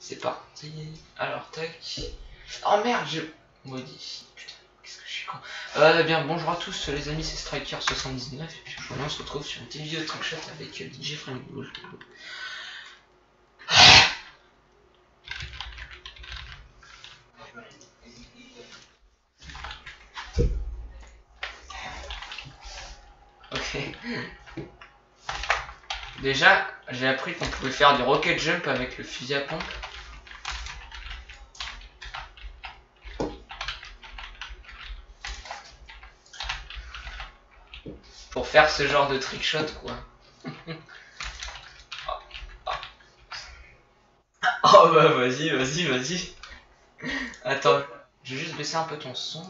C'est parti. Alors, tac. Oh merde, je... Maudit. Putain, qu'est-ce que je suis con. Euh, bien, bonjour à tous les amis, c'est Striker79. Et puis aujourd'hui, on se retrouve sur une petite vidéo de trickshot avec euh, DJ Frank Bull. Ok. Déjà, j'ai appris qu'on pouvait faire du rocket jump avec le fusil à pompe. Faire ce genre de trick shot quoi. oh bah vas-y, vas-y, vas-y. Attends, je vais juste baisser un peu ton son.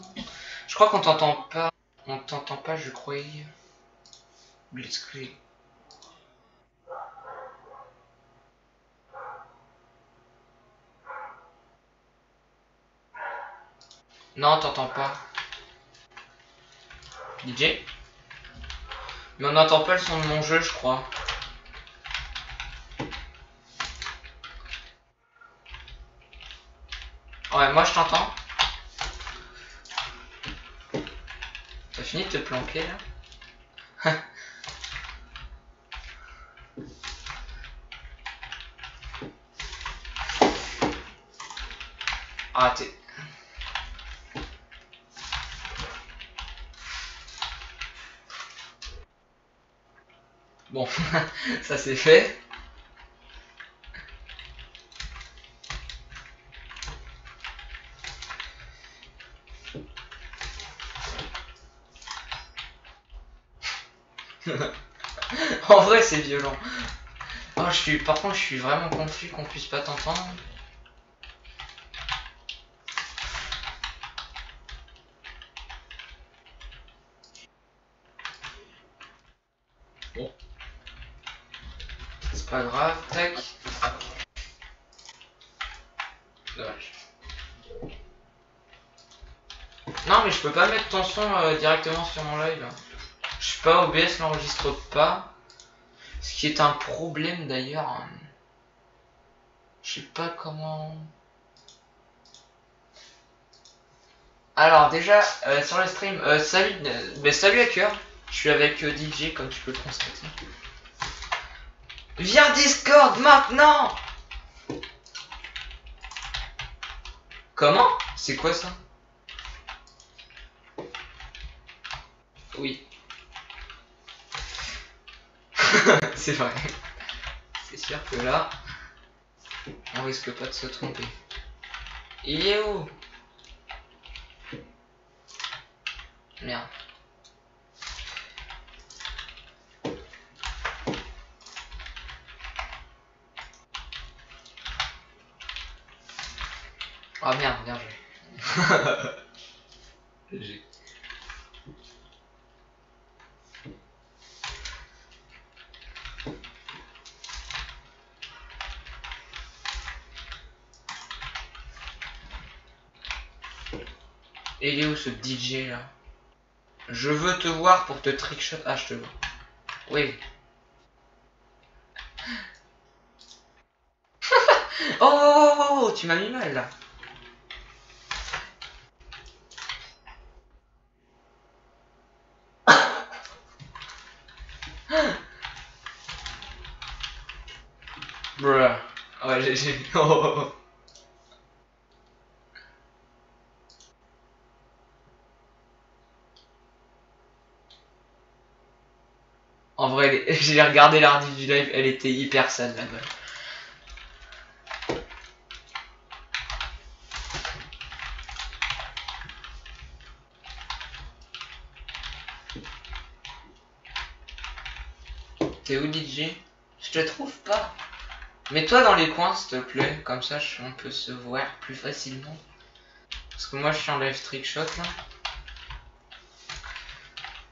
Je crois qu'on t'entend pas. On t'entend pas, je croyais. Blitzkrieg. Non, t'entends pas. DJ Mais on n'entend pas le son de mon jeu, je crois. Ouais, moi je t'entends. T'as fini de te planquer là Ah, t'es... Bon, ça c'est fait. en vrai, c'est violent. Oh, je suis, par contre, je suis vraiment confus qu'on puisse pas t'entendre. Bon. C'est pas grave, tac. Dommage. Non, mais je euh, directement sur mon live. Je sais pas, OBS n'enregistre pas. Ce qui est un problème d'ailleurs. Je sais pas comment... Alors déjà, euh, sur le stream, euh, salut, euh, salut hacker, je suis avec DJ comme tu peux le constater. Viens Discord maintenant Comment? C'est quoi ça? Oui. c'est vrai. C'est sûr que là, on risque pas de se tromper. Il est où? Merde. Oh merde, bien joué. J'ai- Et il est où ce DJ là? Je veux te voir pour te trickshot. Ah, je te vois. Oui. oh, oh, oh, oh, tu m'as mis mal là. Bruh. Ouais, j'ai... j'ai- oh, oh, oh. En vrai, elle est- j'ai regardé l'ardi du live, elle était hyper sale la gueule. T'es où DJ Je te trouve pas. Mets-toi dans les coins s'il te plaît, comme ça on peut se voir plus facilement. Parce que moi je suis en live trickshot là.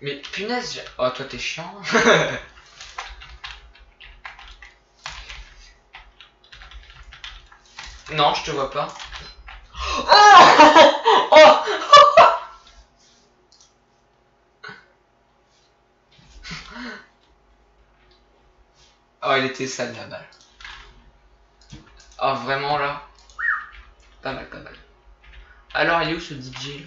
Mais punaise, oh toi t'es chiant. non, je te vois pas. Oh Oh Oh, elle était sale la balle. Ah, vraiment là Pas mal, pas mal. Alors, il est où ce DJ là?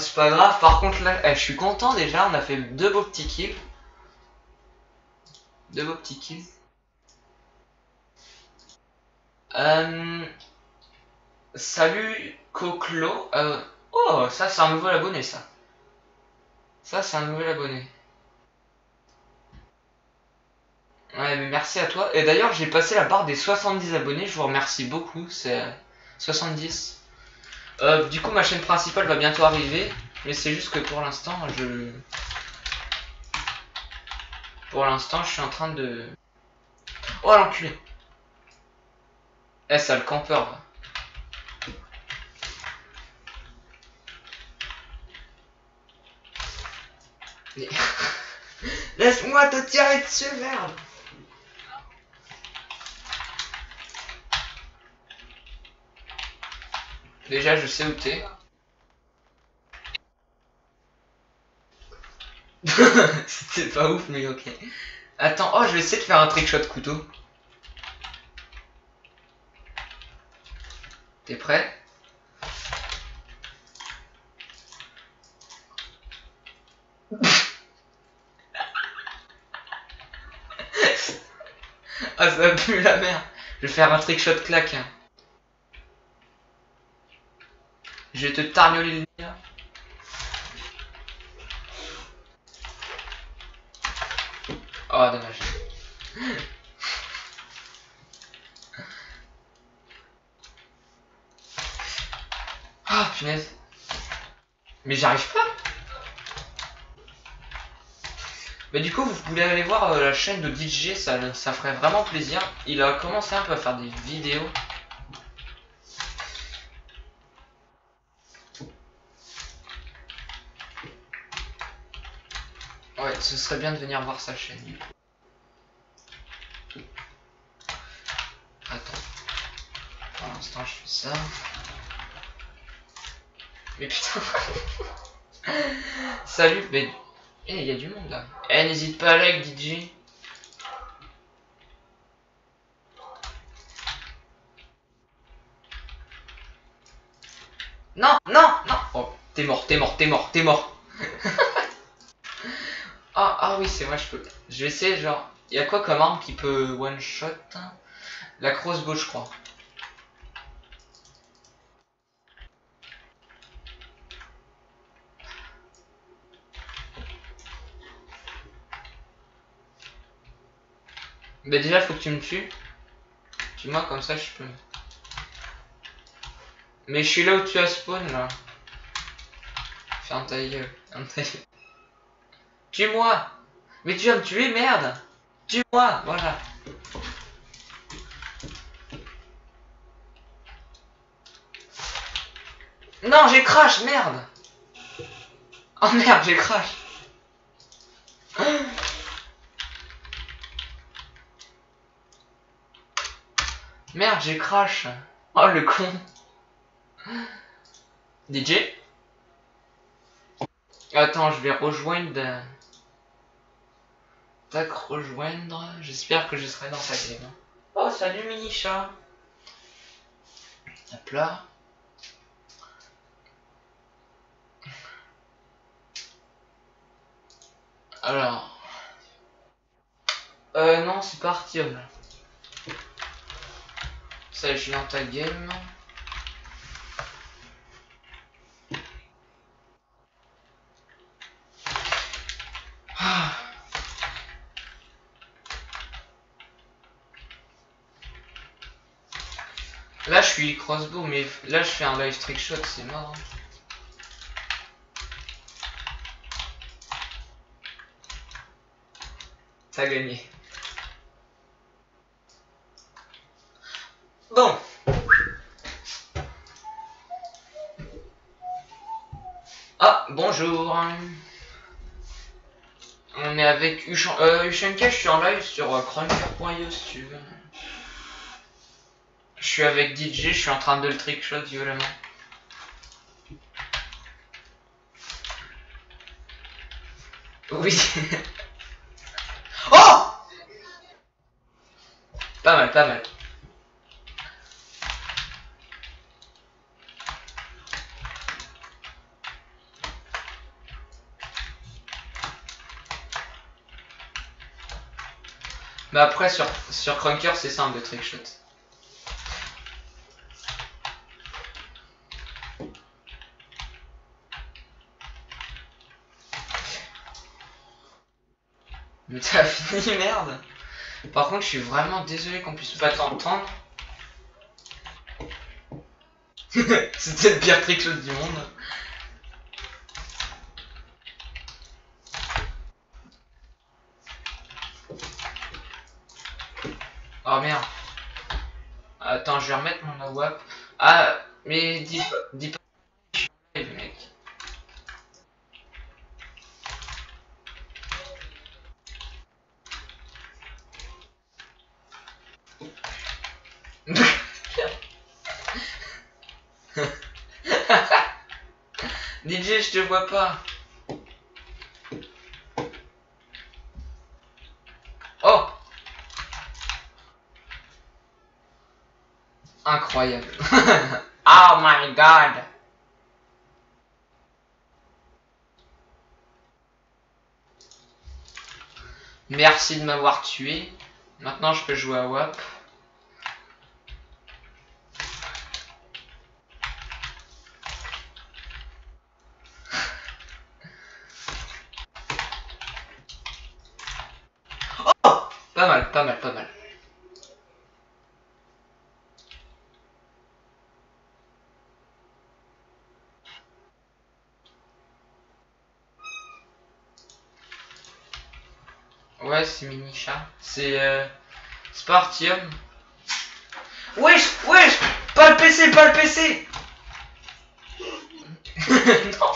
C'est pas grave, par contre là, eh, je suis content déjà, on a fait deux beaux petits kills. Deux beaux petits kills. Euh, Salut Coclo. Euh, oh, ça c'est un nouvel abonné ça. Ça c'est un nouvel abonné. Ouais, mais merci à toi. Et d'ailleurs, j'ai passé la barre des 70 abonnés. Je vous remercie beaucoup. C'est 70. Euh, du coup, ma chaîne principale va bientôt arriver. Mais c'est juste que pour l'instant, je... Pour l'instant, je suis en train de... Oh, l'enculé Eh, ça, le campeur, Laisse-moi te tirer dessus, merde Déjà, je sais où t'es. C'était pas ouf, mais ok. Attends, oh, je vais essayer de faire un trickshot couteau. T'es prêt? Ah, ça pue la merde. Je vais faire un trickshot claque. Je vais te tarnioler le nez. Oh, dommage. Ah, punaise. Mais j'arrive pas. Mais du coup, vous pouvez aller voir euh, la chaîne de DJ, ça ferait vraiment plaisir. Il a commencé un peu à faire des vidéos. Ouais, ce serait bien de venir voir sa chaîne. Attends. Pour l'instant, je fais ça. Mais putain. Salut, mais... Eh, il y a du monde là. Eh, n'hésite pas à like, DJ. Non, non, non. Oh, t'es mort, t'es mort, t'es mort, t'es mort. Ah, ah oui, c'est vrai, je peux. Je vais essayer, genre. Il y a quoi comme arme qui peut one shot La crossbow, je crois. Mais déjà, faut que tu me tues. Tue-moi comme ça, je peux. Mais je suis là où tu as spawn là. Ferme ta gueule. Ferme ta. Tue-moi Mais tu vas me tuer, merde Tue-moi Voilà. Non, j'ai crash, merde Oh merde, j'ai crash Merde, j'ai crash. Oh le con. DJ Attends, je vais rejoindre. Tac, rejoindre. J'espère que je serai dans sa game. Oh, salut mini chat. Hop là. Alors. Euh, non, c'est parti. Ça, je suis dans ta game. Ah. Là, je suis crossbow, mais là, je fais un live trick shot, c'est mort. Hein. T'as gagné. Bon. Ah, bonjour. On est avec Ushan... Euh, Ushanka, je suis en live sur euh, si tu veux. Je suis avec DJ, je suis en train de le trickshot violemment. Oui. oh Pas mal, pas mal. Mais après, sur, sur Crunker, c'est simple de trickshot. Mais t'as fini, merde Par contre, je suis vraiment désolé qu'on puisse pas t'entendre. C'était le pire trickshot du monde. Oh merde. Attends, je vais remettre mon AWAP. Ah, mais dis, dis pas. Je suis en live, mec. DJ, je te vois pas. Oh Incroyable. oh my god. Merci de m'avoir tué. Maintenant je peux jouer à WAP. Oh Pas mal, pas mal, pas mal. Ouais, c'est mini chat. C'est euh, Spartium. Wesh, wesh, pas le PC, pas le PC. non.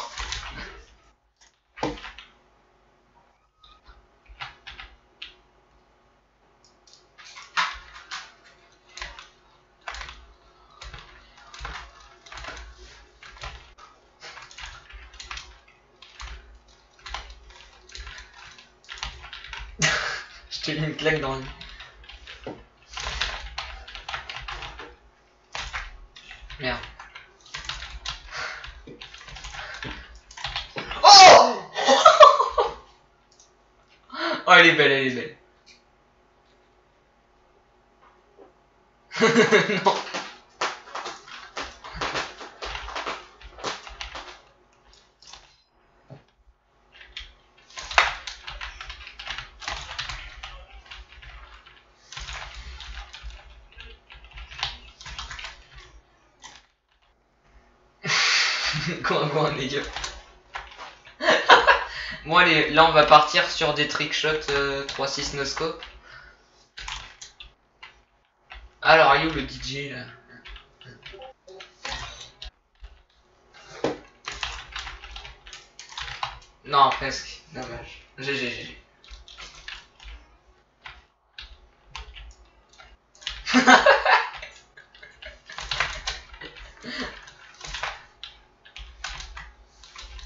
Je t'ai mis une claque dans le. Merde. Oh Oh, elle est belle, elle est belle. non. Quoi, quoi, les gars. Bon, allez, là, on va partir sur des trickshots euh, 3-6 no scope. Alors, you le DJ là Non, presque. Dommage. GG, GG.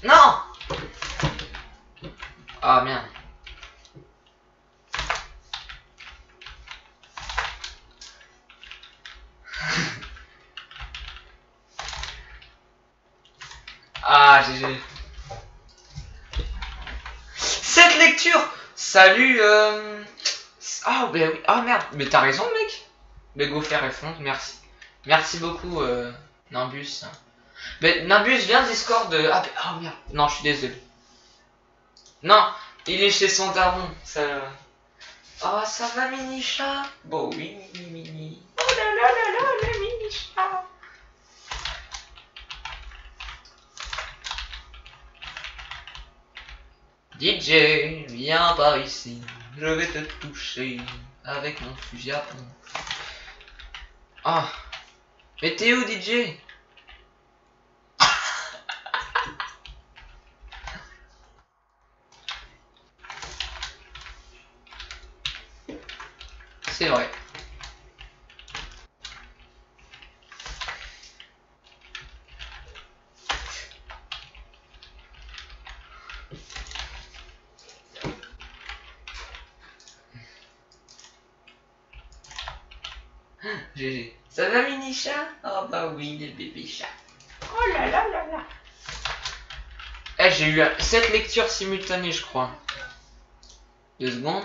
Non Ah merde. ah GG. Cette lecture Salut euh... Ah ben oui. Ah merde. Mais t'as raison mec. Mais go faire et fond, merci. Merci beaucoup euh, Nimbus. Mais Nimbus viens Discord de... Ben- ah, merde. Non, je suis désolé. Non, il est chez son daron. Ça... Oh, ça va, mini chat? Bon, oui, mini, mini. Oh là là là là, le mini chat DJ, viens par ici. Je vais te toucher avec mon fusil à pompe. Ah, mais t'es où, DJ C'est vrai. GG. Ça va, mini chat? Oh bah oui, les bébés chats. Oh là là là là. Eh, j'ai eu 7 lectures simultanées, je crois. Deux secondes.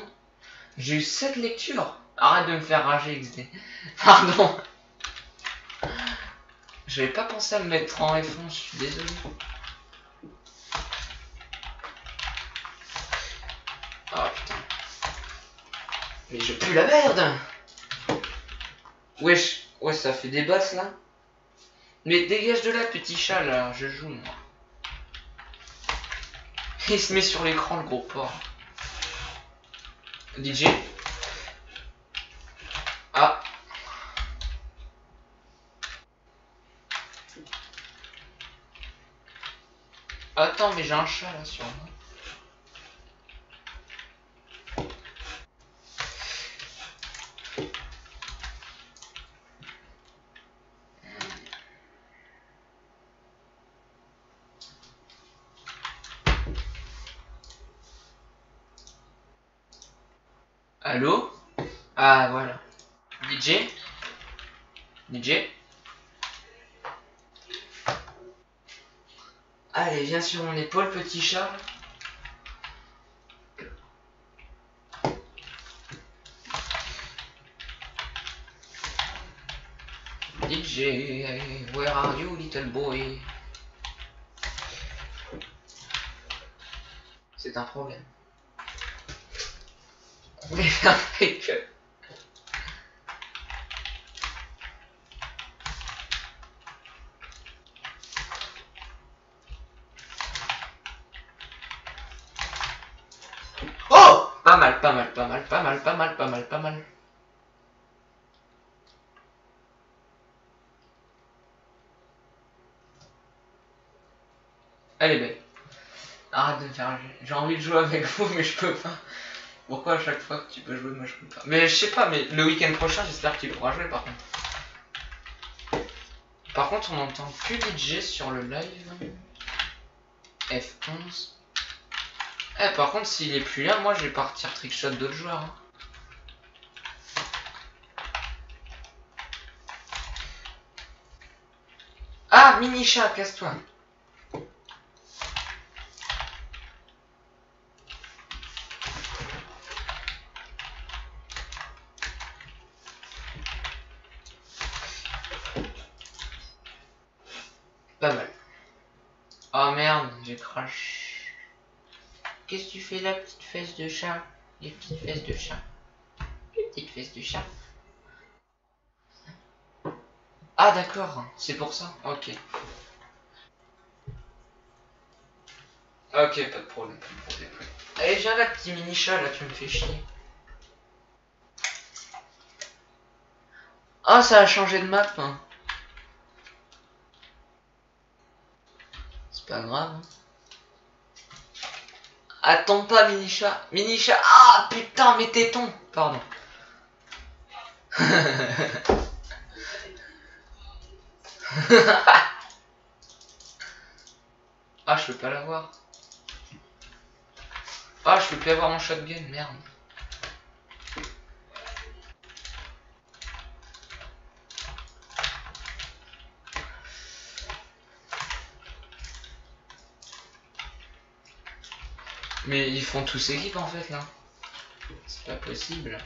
J'ai eu 7 lectures. Arrête de me faire rager, XD. Pardon. J'avais pas pensé à me mettre en F11, je suis désolé. Oh putain. Mais je pue la merde Wesh, ouais, ça fait des basses là. Mais dégage de là, petit chat là, je joue moi. Il se met sur l'écran le gros porc. DJ Ah Attends, mais j'ai un chat là sur moi. Allô Ah, voilà. DJ DJ Allez, viens sur mon épaule, petit chat. DJ, where are you, little boy? C'est un problème. Oh Pas mal, pas mal, pas mal, pas mal, pas mal, pas mal, pas mal. Elle est belle. Arrête de faire... J'ai envie de jouer avec vous, mais je peux pas. Pourquoi à chaque fois que tu peux jouer, moi je peux pas Mais je sais pas, mais le week-end prochain, j'espère qu'il pourra jouer par contre. Par contre, on n'entend plus DJ sur le live. F11. Eh, par contre, s'il est plus là, moi je vais partir trickshot d'autres joueurs. hein. Ah, mini chat, casse-toi. Pas mal. Oh merde, j'ai crash. Qu'est-ce que tu fais là, petite fesse de chat Les petites fesses de chat. Les petites fesses de chat. Ah d'accord, c'est pour ça. Ok. Ok, pas de problème, pas de problème. Allez, viens là, petit mini chat, là, tu me fais chier. Ah, ça a changé de map. hein. C'est pas grave. hein. Attends pas, mini chat. Mini chat. Ah, putain, mes tétons. Pardon. ah, je peux pas l'avoir. Ah, je peux plus avoir mon shotgun, merde. Mais ils font tous équipe en fait là. C'est pas possible.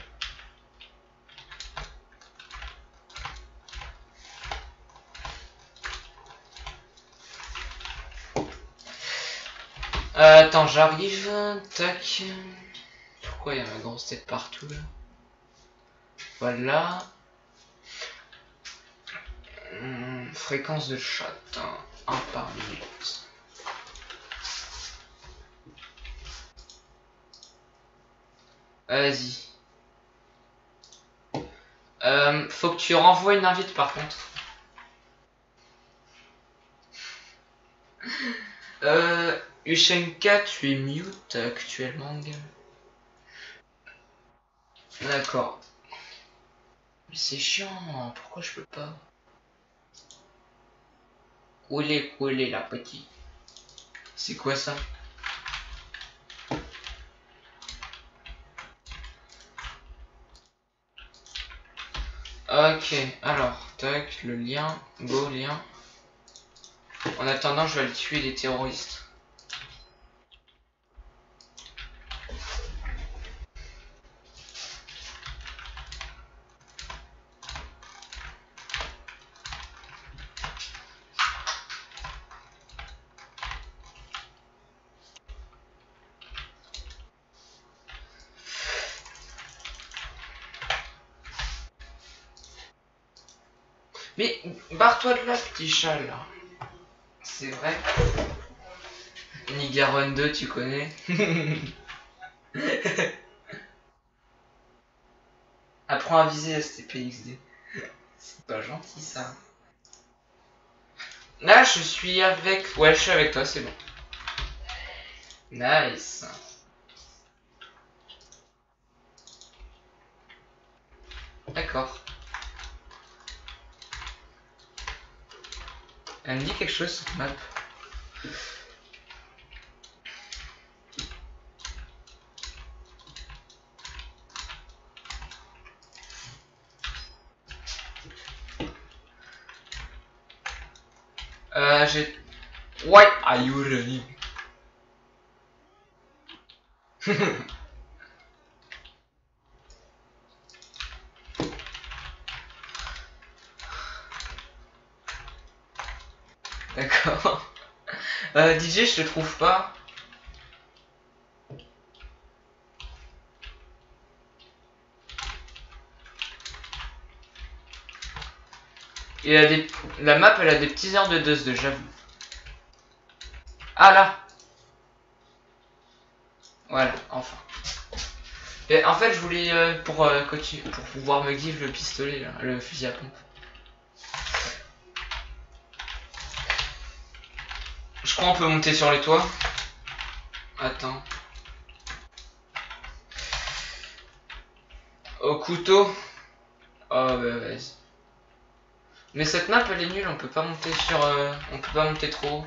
Euh, attends, j'arrive. Tac. Pourquoi il y a ma grosse tête partout là Voilà. Hum, fréquence de chat. 1 par minute. Vas-y. Euh, faut que tu renvoies une invite par contre. Euh, Ushenka, tu es mute actuellement. D'accord. Mais c'est chiant, pourquoi je peux pas? Où elle est, où elle est la petite? C'est quoi ça? Ok, alors, tac, le lien, go, lien. En attendant, je vais aller tuer les terroristes. Mais barre-toi de là, petit chat, là. C'est vrai. Nigaron 2, tu connais Apprends à viser STPXD. C'est pas gentil, ça. Là, je suis avec... Ouais, je suis avec toi, c'est bon. Nice. D'accord. Elle me dit quelque chose cette map. Euh, j'ai... Why are you running? D'accord. Euh, DJ, je te trouve pas. Il. La map, elle a des petits airs de dust, j'avoue. Ah là Voilà, enfin. Et en fait, je voulais, euh, pour, euh, pour pouvoir me give le pistolet, là, le fusil à pompe. Qu'on peut monter sur les toits. Attends. Au couteau. Oh bah. Mais cette map elle est nulle, on peut pas monter sur... Euh, on peut pas monter trop haut.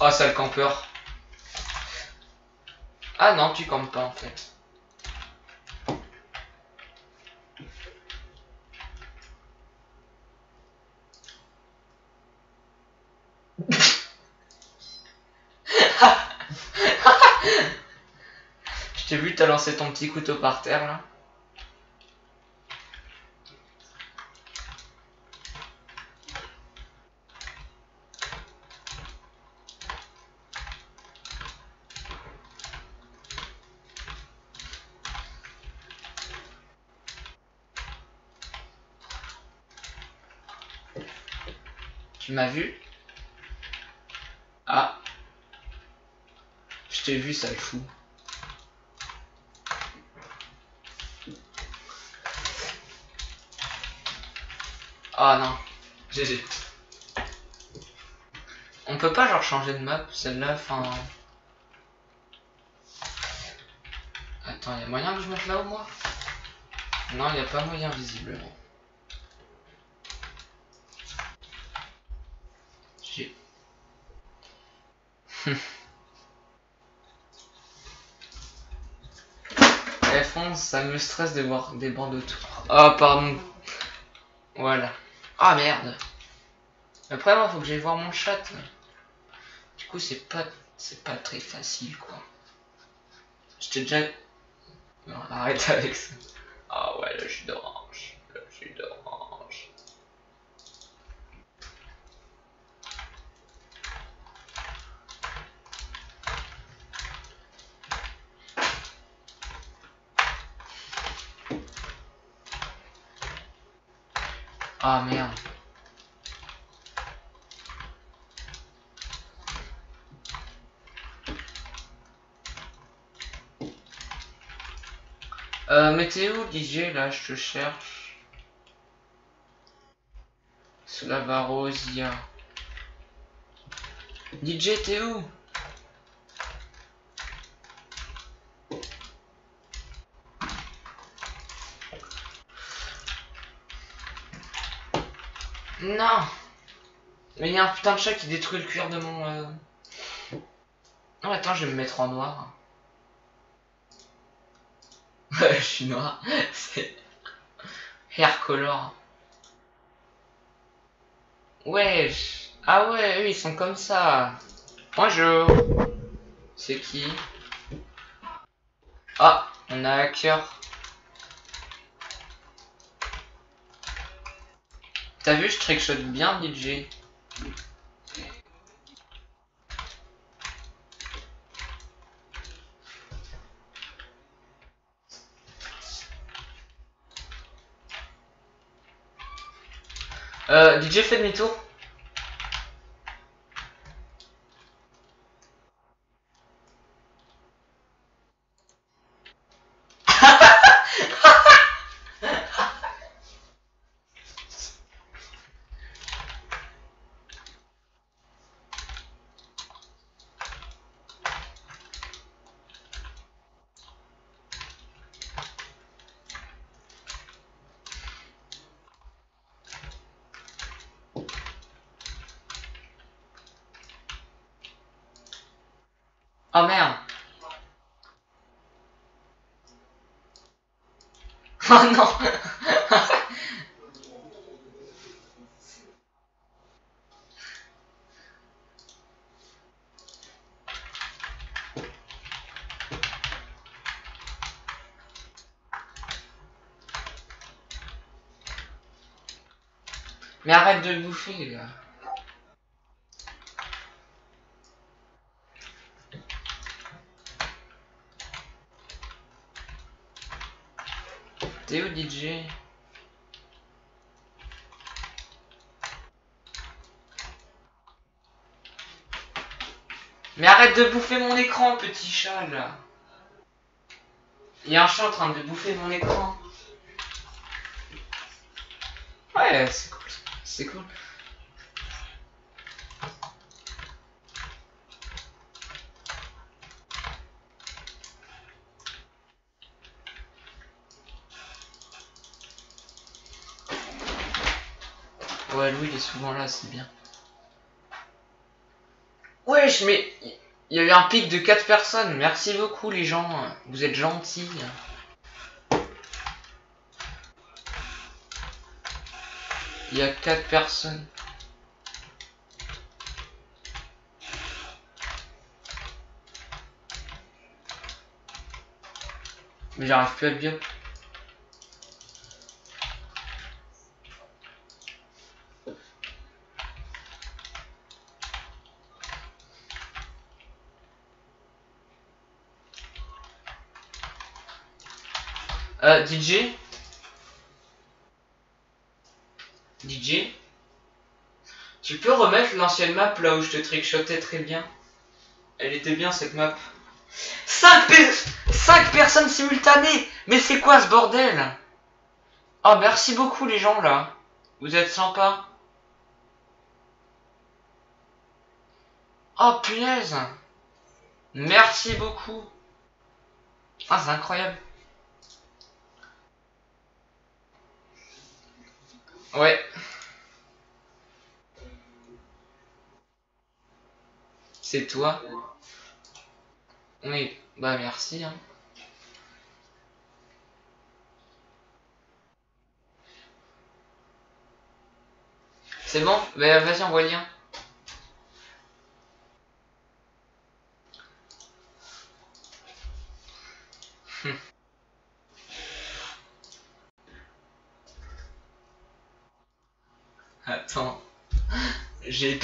Oh ça le campeur. Ah non, tu campes pas en fait. T'ai vu, t'as lancé ton petit couteau par terre là. Tu m'as vu? Ah. Je t'ai vu, ça le fou. Ah non. GG. On peut pas genre changer de map, celle-là, enfin... Attends, y a moyen que je mette là-haut, moi Non, n'y a pas moyen, visiblement. F11, ça me stresse de voir des bandes autour. Oh, pardon. Voilà. Ah, merde. Après, moi, faut que j'aille voir mon chat. Du coup, c'est pas, c'est pas très facile, quoi. Je t'ai déjà... Non, arrête avec ça. Ah ouais, là, je suis d'orange. Là, je suis d'orange. Ah merde. Euh, t'es où DJ là, je te cherche. Slavarosia. DJ t'es où? Non Mais il y a un putain de chat qui détruit le cuir de mon... Euh... Non attends, je vais me mettre en noir. Ouais, je suis noir. C'est... Hair color. Ouais. Ah ouais, eux ils sont comme ça. Bonjour. C'est qui? Ah, on a un hacker. T'as vu, je trickshot bien, DJ. Euh, DJ fait demi-tour. Oh merde. Oh non. Mais arrête de bouffer là T'es où DJ Mais arrête de bouffer mon écran, petit chat, là Il y a un chat en train de bouffer mon écran. Ouais, c'est cool. C'est cool. Ouais, Louis, il est souvent là, c'est bien. Wesh, mais il y a eu un pic de 4 personnes. Merci beaucoup, les gens. Vous êtes gentils. Il y a 4 personnes. Mais j'arrive plus à le bien. Euh, DJ DJ Tu peux remettre l'ancienne map là où je te trickshotais très bien. Elle était bien cette map. 5, 5 personnes simultanées. Mais c'est quoi ce bordel? Oh merci beaucoup les gens là. Vous êtes sympas Oh punaise. Merci beaucoup. Ah c'est incroyable Ouais. C'est toi Oui, bah merci. Hein. C'est bon? Bah vas-y, envoie le lien.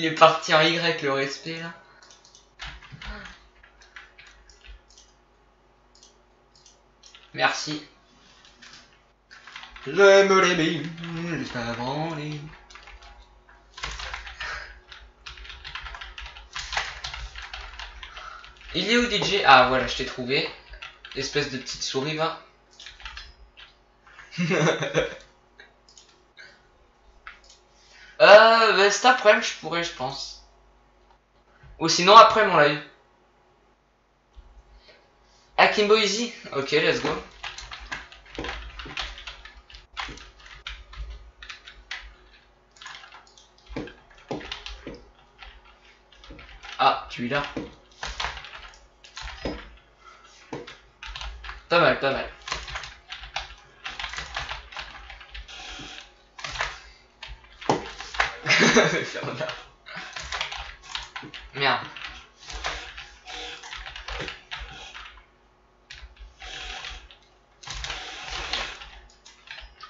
Il est parti en Y le respect là. Merci. J'aime les billes, les... Il est où DJ Ah voilà, je t'ai trouvé. Espèce de petite souris va. euh, bah, cet après je pourrais, je pense. Ou sinon après mon live. Akimbo Easy Ok, let's go. Ah, tu es là. Pas mal, pas mal. Merde.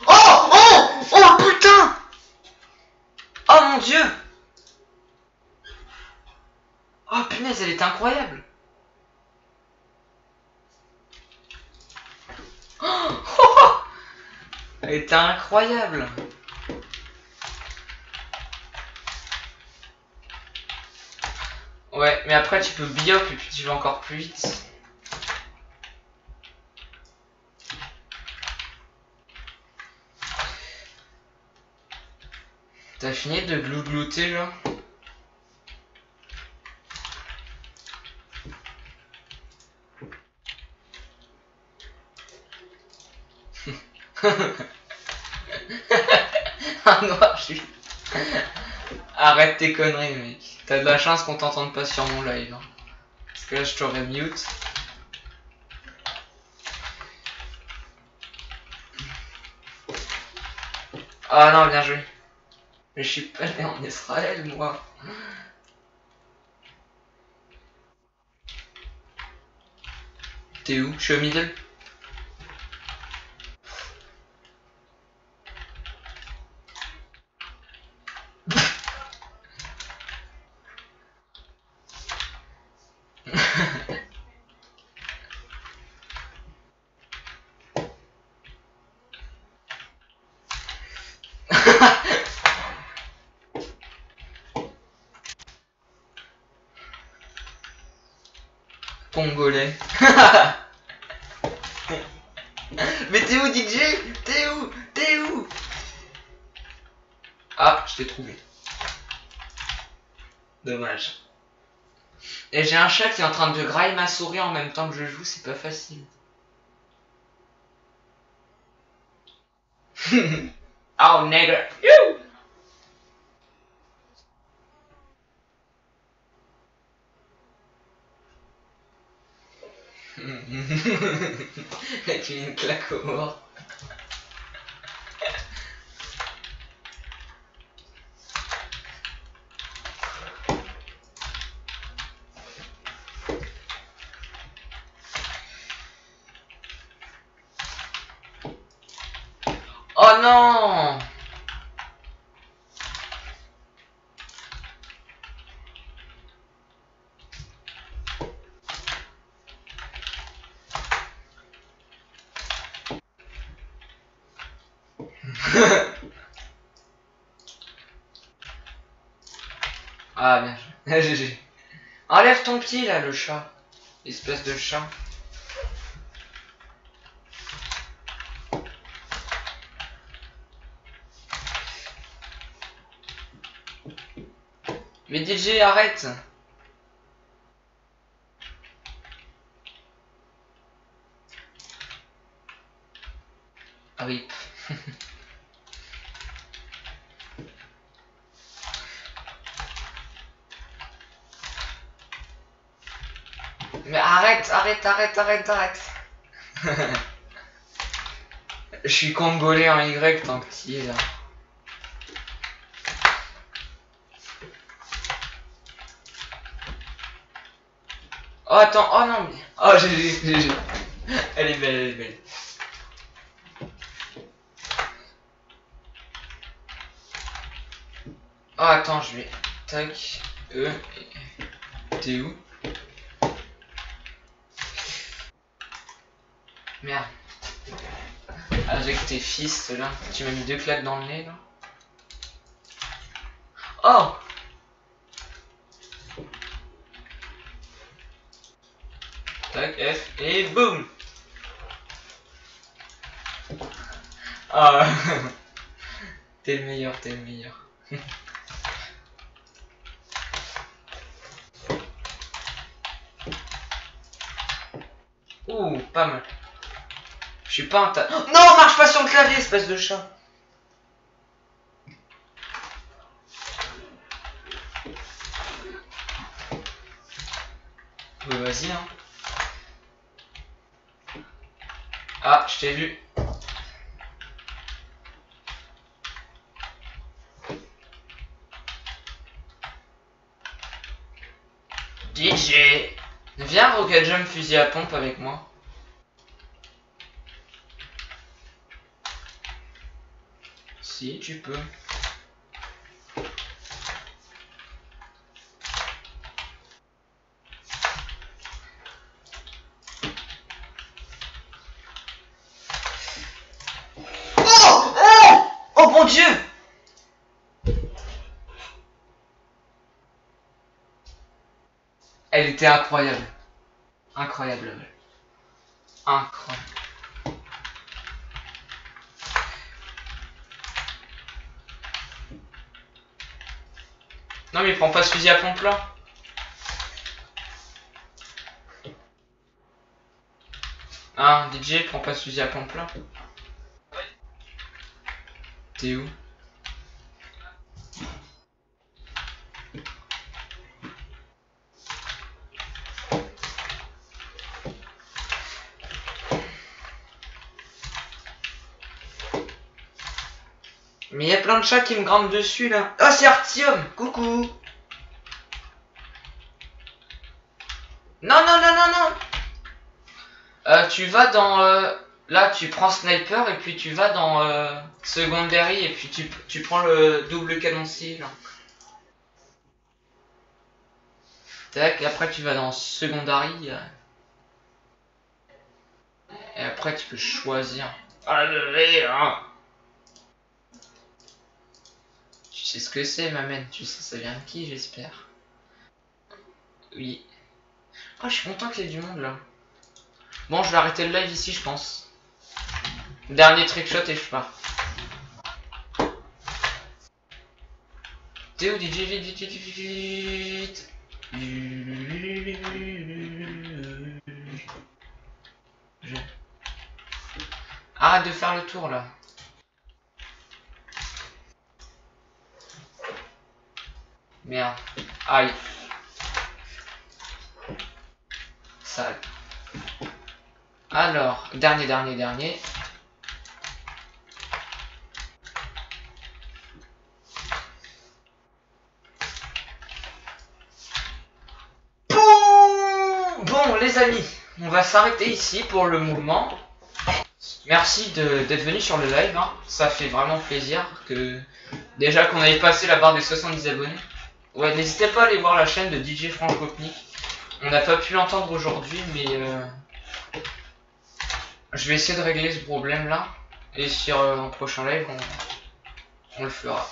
Oh Oh Oh putain. Oh mon dieu. Oh punaise, elle est incroyable. Oh Elle était incroyable Mais après tu peux biop et puis tu vas encore plus vite. T'as fini de glouglouter là ah. Arrête tes conneries, mec. T'as de la chance qu'on t'entende pas sur mon live. Hein. Parce que là, je t'aurais mute. Ah non, bien joué. Mais je suis pas né en Israël, moi. T'es où? Je suis au middle Congolais. Mais t'es où DJ T'es où? T'es où? Ah, je t'ai trouvé. Dommage. Et j'ai un chat qui est en train de grailler ma souris en même temps que je joue, c'est pas facile. oh, nigger. Tu une claque au mort. Oh non ah bien. Enlève ton pied là le chat. Espèce de chat. Mais DJ arrête Ah oui. Mais arrête, arrête, arrête, arrête. Je suis congolais en Y tant que tu es là. Oh attends, oh non mais... Oh GG. Elle est belle, elle est belle. Oh attends, je vais... Tac. E. T'es où? Merde. Avec tes fils là. Tu m'as mis deux claques dans le nez là. Oh Tac, F, et boum Ah T'es le meilleur, t'es le meilleur. Ouh, pas mal. Je suis pas un tas. Non, marche pas sur le clavier, espèce de chat. Ouais, vas-y, hein. Ah, je t'ai vu. DJ Viens Rocket Jump fusil à pompe avec moi. Si, tu peux. Oh Oh Oh dieu Elle était incroyable. Incroyable. Incroyable. Non mais prends pas ce fusil à pompe là. Ah, DJ, prends pas ce fusil à pompe là. T'es où? Plein de qui me grimpent dessus là. Oh, c'est Artium Coucou Non, non, non, non, non euh, Tu vas dans... Euh, là, tu prends Sniper et puis tu vas dans euh, Secondary et puis tu, tu prends le double canoncier là. Tac, après tu vas dans Secondary. et après tu peux choisir. Allez, hein Tu sais ce que c'est, ma mène Tu sais ça vient de qui, j'espère Oui. Ah, je suis content qu'il y ait du monde, là. Bon, je vais arrêter le live ici, je pense. Dernier trickshot et je pars. Où, DJ Vite, vite, vite, Arrête de faire le tour, là. Merde. Aïe. Sale. Alors, dernier, dernier, dernier. Bon, les amis, on va s'arrêter ici pour le mouvement. Merci d'être venu sur le live, hein. ça fait vraiment plaisir que déjà qu'on avait passé la barre des 70 abonnés. Ouais, n'hésitez pas à aller voir la chaîne de DJ Franchopnik. On n'a pas pu l'entendre aujourd'hui, mais euh, je vais essayer de régler ce problème là. Et sur euh, un prochain live, on, on le fera.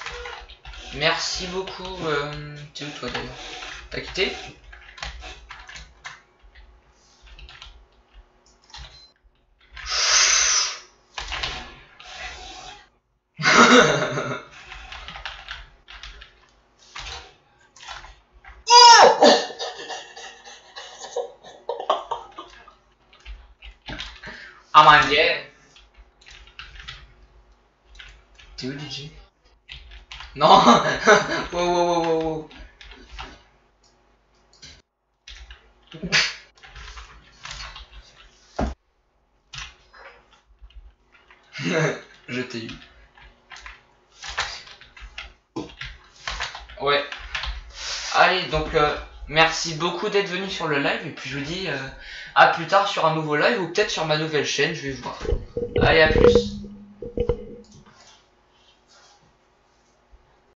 Merci beaucoup. Euh, T'es où toi d'ailleurs T'as quitté Ah mon dieu T'es où DJ Non Wow wow wow wow Je t'ai eu. Ouais. Allez, donc euh, merci beaucoup d'être venu sur le live et puis je vous dis euh, à plus tard sur un nouveau live ou peut-être sur ma nouvelle chaîne, je vais voir. Allez, à plus.